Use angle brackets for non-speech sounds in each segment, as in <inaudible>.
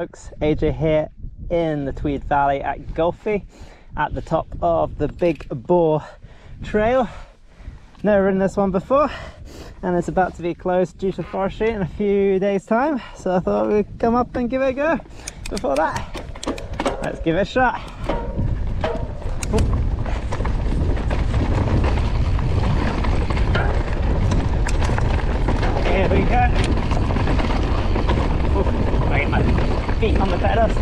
Folks, AJ here in the Tweed Valley at Golfie at the top of the Big Baw Trail. Never ridden this one before and it's about to be closed due to forestry in a few days time so I thought we'd come up and give it a go before that. Let's give it a shot. Here we go. My feet on the pedals.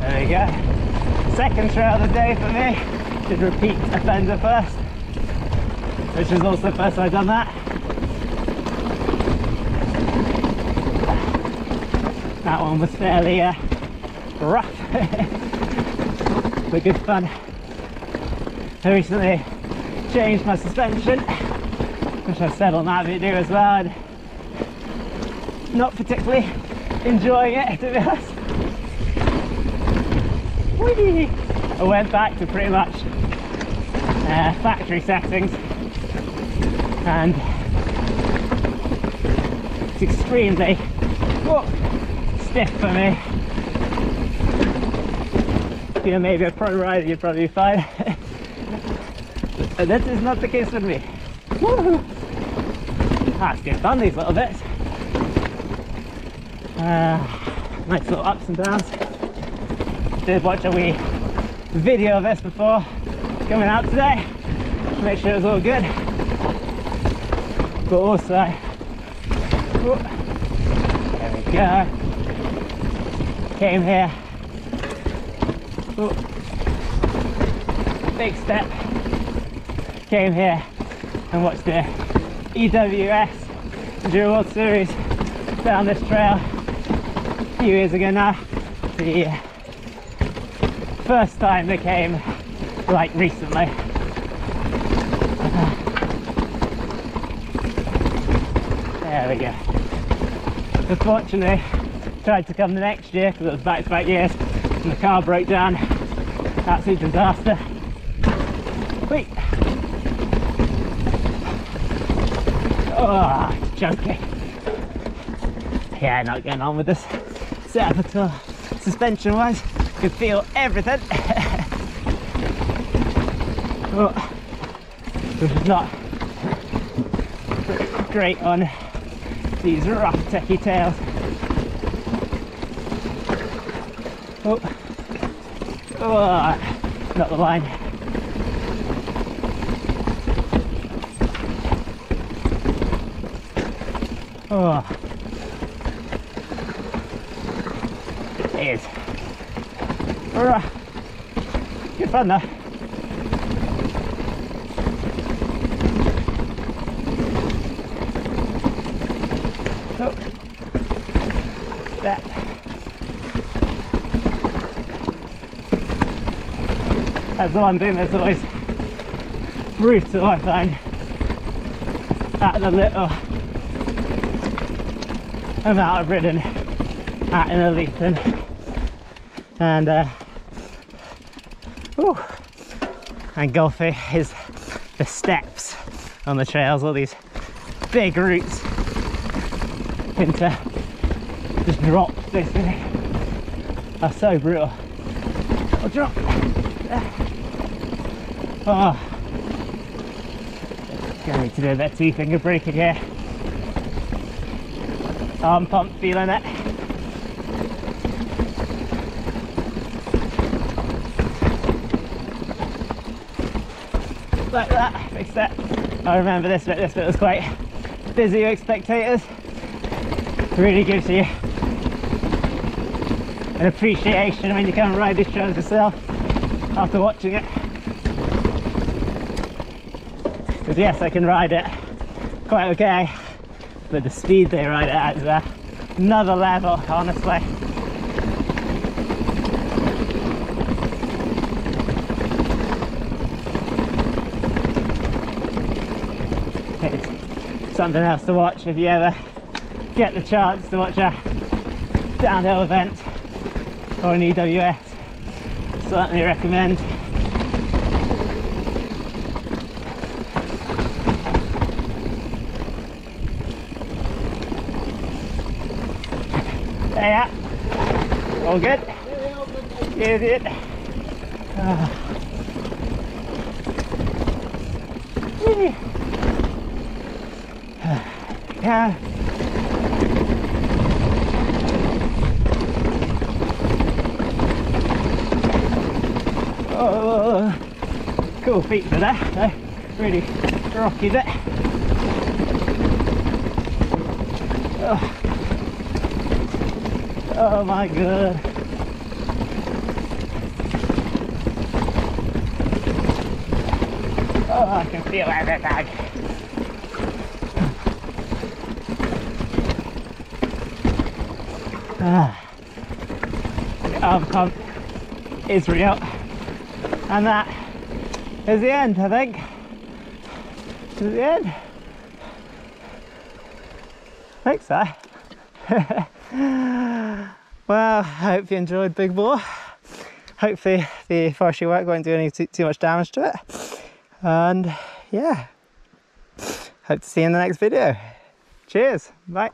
There we trail of the day for me. Did repeat offender first, which is also the first I've done that. That one was fairly uh, rough, <laughs> but good fun. I recently changed my suspension, which I said on that video as well. And not particularly enjoying it, to be honest. Whee! I went back to pretty much uh, factory settings and it's extremely whoa, stiff for me. If you're maybe a pro rider, you'd probably be fine. <laughs> but this is not the case with me. It's good fun, these little bits. Uh, nice little ups and downs did watch a wee video of this before coming out today to make sure it was all good. But also whoop, there we go. Came here. Whoop, big step. Came here and watched the EWS Enduro World Series down this trail a few years ago now. The first time they came like recently. There we go. Unfortunately tried to come the next year because it was back to back years and the car broke down. Absolute disaster. Wait. Ah, oh junky yeah not getting on with this setup at all. Suspension could feel everything. oh, which is not great on these rough techie tails. Oh, oh not the line. Oh, it is. Alright. Good fun though. Oh. That. That's the one thing that's always brutal I find at the little amount of ridden at Innerleithen and uh, And Golfie is the steps on the trails, all these big roots into just drops basically are so brutal. Oh, drop! Oh, gonna need to do a bit of two finger braking here. Arm pump feeling it. Like that, step. I remember this bit, this bit was quite busy with spectators. Really gives you an appreciation when you come and ride these trails yourself after watching it. Because yes, I can ride it quite okay, but the speed they ride it at is another level, honestly. Something else to watch if you ever get the chance to watch a downhill event or an EWS. Certainly recommend. Yeah, all good. Good, good. Ah. Yeah. Oh, cool feet for that. Uh, really rocky bit. Oh. oh my god. Oh, I can feel everything. Ah. The arm pump. And that is the end, I think. Is the end? I think so. <laughs> well, I hope you enjoyed Big Baw. Hopefully the forestry work won't do any too, too much damage to it. And yeah, hope to see you in the next video. Cheers, bye.